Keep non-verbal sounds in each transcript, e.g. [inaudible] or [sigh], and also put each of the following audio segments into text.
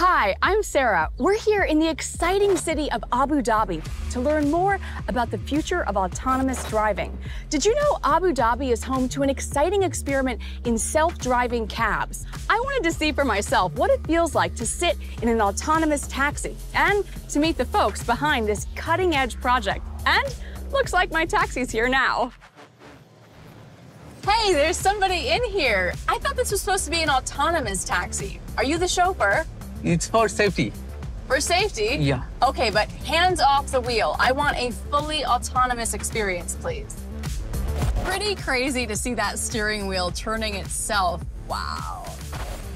Hi, I'm Sarah. We're here in the exciting city of Abu Dhabi to learn more about the future of autonomous driving. Did you know Abu Dhabi is home to an exciting experiment in self-driving cabs? I wanted to see for myself what it feels like to sit in an autonomous taxi and to meet the folks behind this cutting-edge project. And looks like my taxi's here now. Hey, there's somebody in here. I thought this was supposed to be an autonomous taxi. Are you the chauffeur? It's for safety. For safety? Yeah. Okay, but hands off the wheel. I want a fully autonomous experience, please. Pretty crazy to see that steering wheel turning itself. Wow.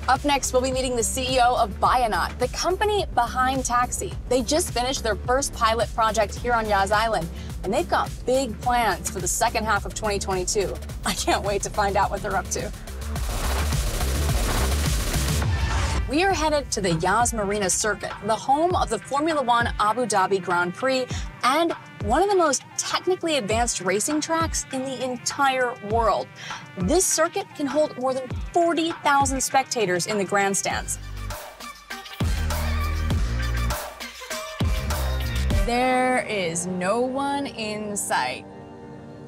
Up next, we'll be meeting the CEO of Bayanat, the company behind TXAI. They just finished their first pilot project here on Yas Island, and they've got big plans for the second half of 2022. I can't wait to find out what they're up to. We are headed to the Yas Marina Circuit, the home of the Formula One Abu Dhabi Grand Prix and one of the most technically advanced racing tracks in the entire world. This circuit can hold more than 40,000 spectators in the grandstands. There is no one in sight.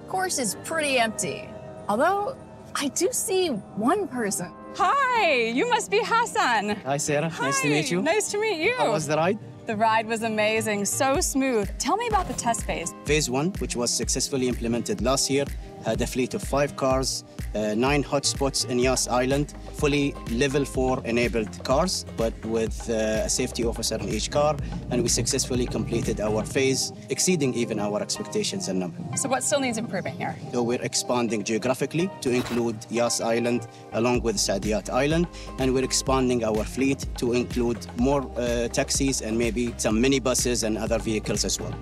Course is pretty empty, although I do see one person. Hi, you must be Hassan. Hi, Sarah. Hi. Nice to meet you. Nice to meet you. How was the ride? The ride was amazing, so smooth. Tell me about the test phase. Phase one, which was successfully implemented last year, had a fleet of five cars, uh, nine hotspots in Yas Island, fully level four enabled cars, but with uh, a safety officer in each car. And we successfully completed our phase, exceeding even our expectations and number. So, what still needs improving here? So, we're expanding geographically to include Yas Island along with Saadiyat Island, and we're expanding our fleet to include more uh, taxis and maybe some minibuses and other vehicles as well.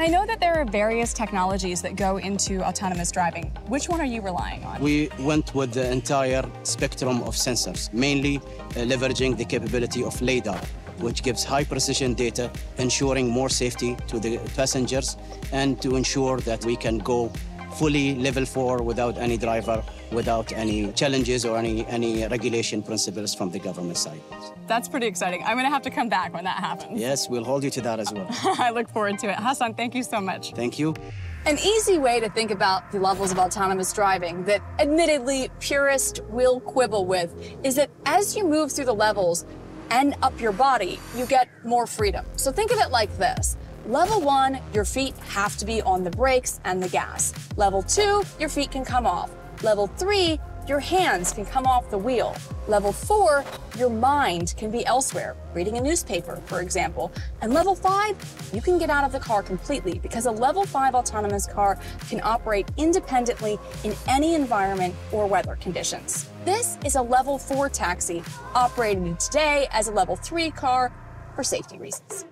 I know that there are various technologies that go into autonomous driving. Which one are you relying on? We went with the entire spectrum of sensors, mainly uh, leveraging the capability of LiDAR, which gives high precision data, ensuring more safety to the passengers and to ensure that we can go fully level four without any driver, without any challenges or any, any regulation principles from the government side. That's pretty exciting. I'm going to have to come back when that happens. Yes, we'll hold you to that as well. [laughs] I look forward to it. Hassan, thank you so much. Thank you. An easy way to think about the levels of autonomous driving that admittedly purists will quibble with is that as you move through the levels and up your body, you get more freedom. So think of it like this. Level one, your feet have to be on the brakes and the gas. Level two, your feet can come off. Level three, your hands can come off the wheel. Level four, your mind can be elsewhere, reading a newspaper, for example. And level five, you can get out of the car completely because a level five autonomous car can operate independently in any environment or weather conditions. This is a level four taxi operating today as a level three car for safety reasons.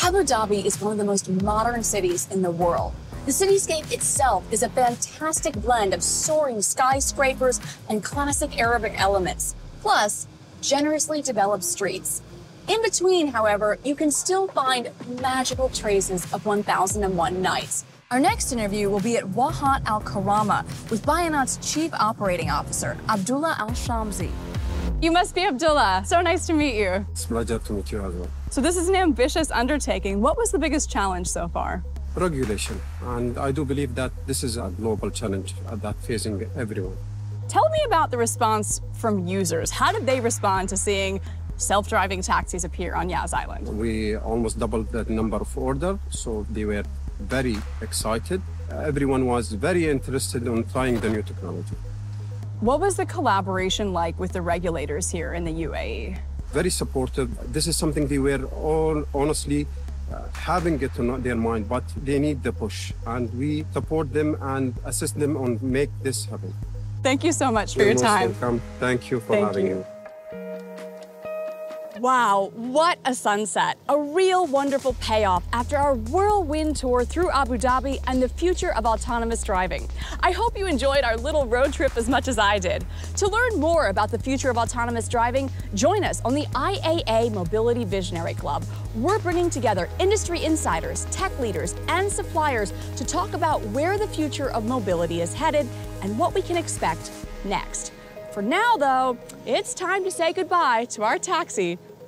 Abu Dhabi is one of the most modern cities in the world. The cityscape itself is a fantastic blend of soaring skyscrapers and classic Arabic elements, plus generously developed streets. In between, however, you can still find magical traces of 1001 Nights. Our next interview will be at Wahat Al Karama with Bayanat's Chief Operating Officer, Abdullah Al Shamsi. You must be Abdullah. So nice to meet you. It's a pleasure to meet you as well. So, this is an ambitious undertaking. What was the biggest challenge so far? Regulation. And I do believe that this is a global challenge uh, that facing everyone. Tell me about the response from users. How did they respond to seeing self driving taxis appear on Yas Island? We almost doubled the number of orders, so they were very excited. Everyone was very interested in trying the new technology. What was the collaboration like with the regulators here in the UAE? Very supportive. This is something they were all honestly uh, having it on their mind, but they need the push, and we support them and assist them on make this happen. Thank you so much for You're your time. welcome. Thank you for Thank having you. me. Wow, what a sunset. A real wonderful payoff after our whirlwind tour through Abu Dhabi and the future of autonomous driving. I hope you enjoyed our little road trip as much as I did. To learn more about the future of autonomous driving, join us on the IAA Mobility Visionary Club. We're bringing together industry insiders, tech leaders, and suppliers to talk about where the future of mobility is headed and what we can expect next. For now, though, it's time to say goodbye to our taxi